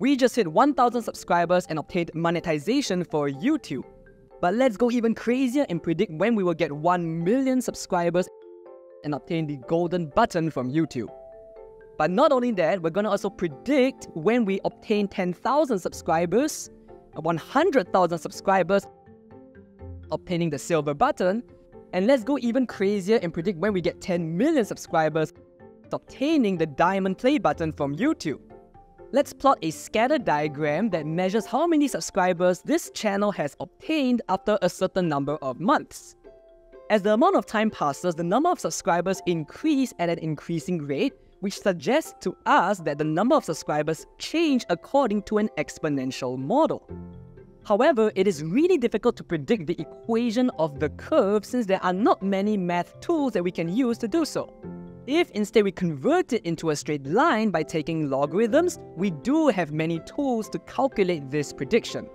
We just hit 1000 subscribers and obtained monetization for YouTube. But let's go even crazier and predict when we will get 1 million subscribers and obtain the golden button from YouTube. But not only that, we're gonna also predict when we obtain 10,000 subscribers, 100,000 subscribers, obtaining the silver button, and let's go even crazier and predict when we get 10 million subscribers, obtaining the diamond play button from YouTube. Let's plot a scatter diagram that measures how many subscribers this channel has obtained after a certain number of months. As the amount of time passes, the number of subscribers increase at an increasing rate, which suggests to us that the number of subscribers change according to an exponential model. However, it is really difficult to predict the equation of the curve since there are not many math tools that we can use to do so. If instead we convert it into a straight line by taking logarithms, we do have many tools to calculate this prediction.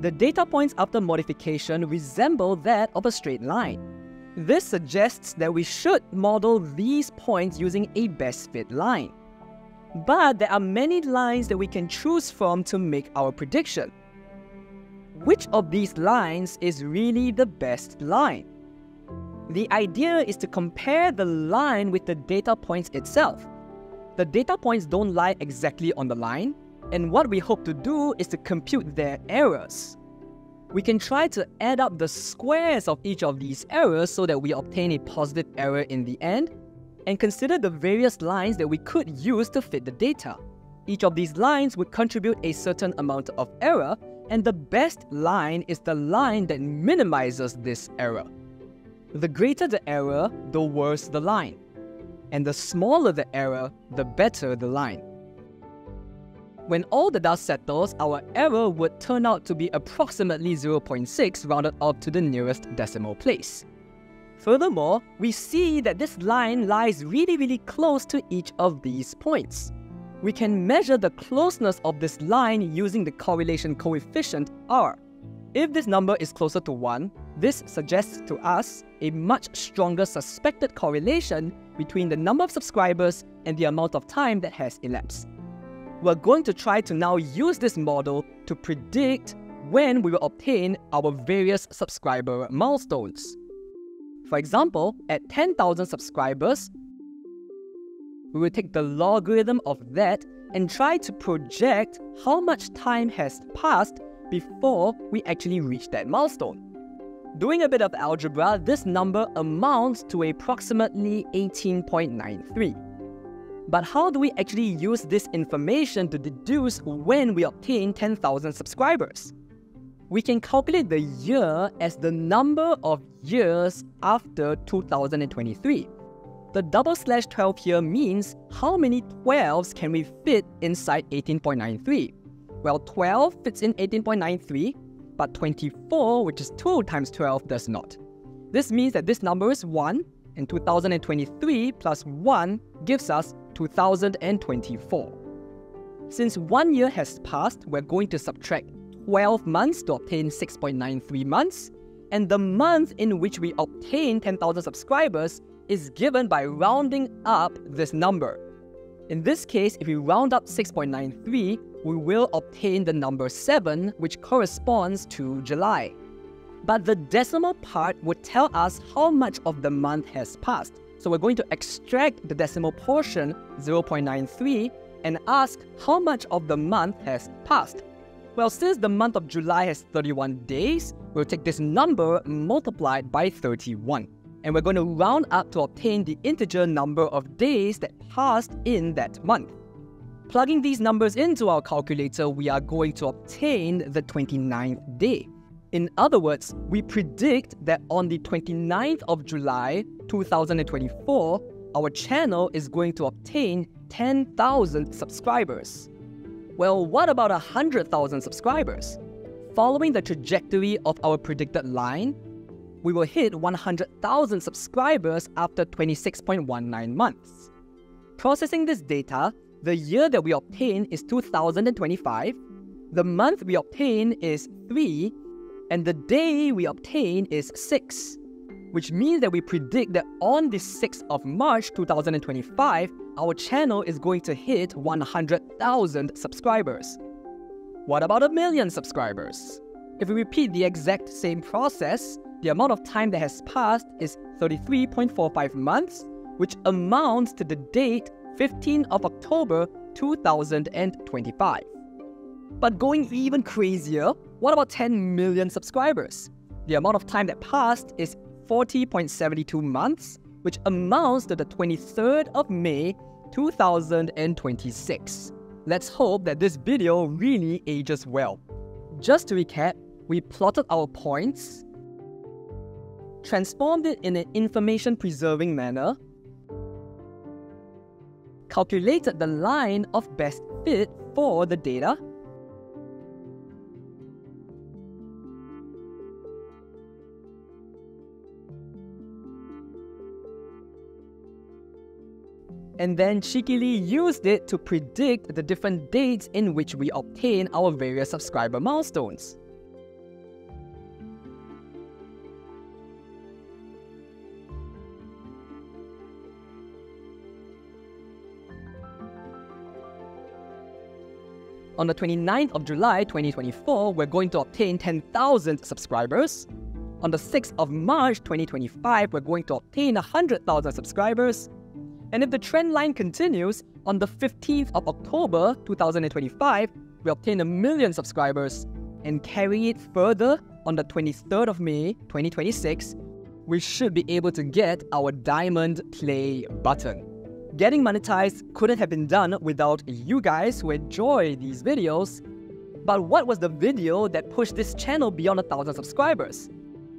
The data points after modification resemble that of a straight line. This suggests that we should model these points using a best fit line. But there are many lines that we can choose from to make our prediction. Which of these lines is really the best line? The idea is to compare the line with the data points itself. The data points don't lie exactly on the line, and what we hope to do is to compute their errors we can try to add up the squares of each of these errors so that we obtain a positive error in the end, and consider the various lines that we could use to fit the data. Each of these lines would contribute a certain amount of error, and the best line is the line that minimizes this error. The greater the error, the worse the line. And the smaller the error, the better the line. When all the dust settles, our error would turn out to be approximately 0.6 rounded off to the nearest decimal place. Furthermore, we see that this line lies really really close to each of these points. We can measure the closeness of this line using the correlation coefficient R. If this number is closer to 1, this suggests to us a much stronger suspected correlation between the number of subscribers and the amount of time that has elapsed we're going to try to now use this model to predict when we will obtain our various subscriber milestones. For example, at 10,000 subscribers, we will take the logarithm of that and try to project how much time has passed before we actually reach that milestone. Doing a bit of algebra, this number amounts to approximately 18.93. But how do we actually use this information to deduce when we obtain 10,000 subscribers? We can calculate the year as the number of years after 2023. The double slash 12 here means how many 12s can we fit inside 18.93? Well, 12 fits in 18.93, but 24, which is 2 times 12, does not. This means that this number is 1, and 2023 plus 1 gives us 2024. Since one year has passed, we're going to subtract 12 months to obtain 6.93 months, and the month in which we obtain 10,000 subscribers is given by rounding up this number. In this case, if we round up 6.93, we will obtain the number 7, which corresponds to July. But the decimal part would tell us how much of the month has passed. So we're going to extract the decimal portion, 0.93, and ask how much of the month has passed. Well, since the month of July has 31 days, we'll take this number multiplied by 31. And we're going to round up to obtain the integer number of days that passed in that month. Plugging these numbers into our calculator, we are going to obtain the 29th day. In other words, we predict that on the 29th of July 2024, our channel is going to obtain 10,000 subscribers. Well, what about 100,000 subscribers? Following the trajectory of our predicted line, we will hit 100,000 subscribers after 26.19 months. Processing this data, the year that we obtain is 2025, the month we obtain is 3, and the day we obtain is 6, which means that we predict that on the 6th of March 2025, our channel is going to hit 100,000 subscribers. What about a million subscribers? If we repeat the exact same process, the amount of time that has passed is 33.45 months, which amounts to the date 15 of October 2025. But going even crazier, what about 10 million subscribers? The amount of time that passed is 40.72 months, which amounts to the 23rd of May 2026. Let's hope that this video really ages well. Just to recap, we plotted our points, transformed it in an information preserving manner, calculated the line of best fit for the data, and then cheekily used it to predict the different dates in which we obtain our various subscriber milestones. On the 29th of July 2024, we're going to obtain 10,000 subscribers. On the 6th of March 2025, we're going to obtain 100,000 subscribers. And if the trend line continues, on the 15th of October 2025, we obtain a million subscribers. And carry it further on the 23rd of May 2026, we should be able to get our diamond play button. Getting monetized couldn't have been done without you guys who enjoy these videos. But what was the video that pushed this channel beyond a thousand subscribers?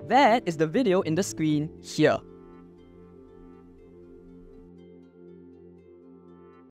That is the video in the screen here.